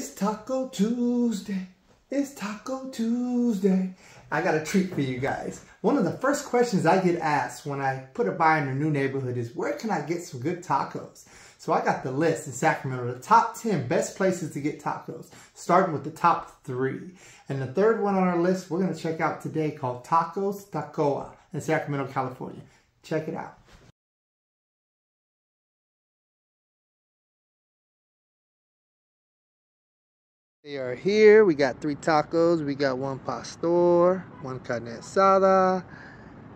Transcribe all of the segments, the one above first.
It's Taco Tuesday. It's Taco Tuesday. I got a treat for you guys. One of the first questions I get asked when I put a buy in a new neighborhood is where can I get some good tacos? So I got the list in Sacramento, the top 10 best places to get tacos, starting with the top three. And the third one on our list, we're gonna check out today called Tacos Tacoa in Sacramento, California. Check it out. They are here. We got three tacos. We got one pastor, one carne asada,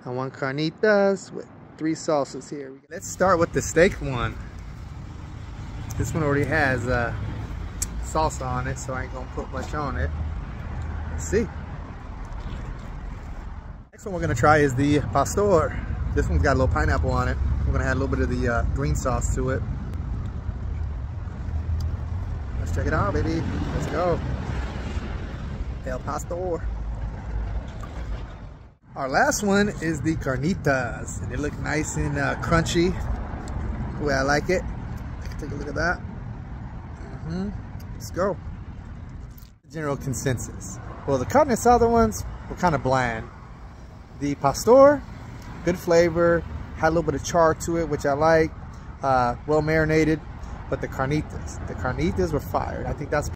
and one carnitas with three salsas here. Let's start with the steak one. This one already has uh, salsa on it, so I ain't gonna put much on it. Let's see. Next one we're gonna try is the pastor. This one's got a little pineapple on it. We're gonna add a little bit of the uh, green sauce to it. Check it out, baby. Let's go. El Pastor. Our last one is the carnitas. And they look nice and uh, crunchy. The way I like it. Take a look at that. Mm -hmm. Let's go. General consensus. Well, the carne asada ones were kind of bland. The pastor, good flavor, had a little bit of char to it, which I like. Uh, well marinated. But the carnitas, the carnitas were fired. I think that's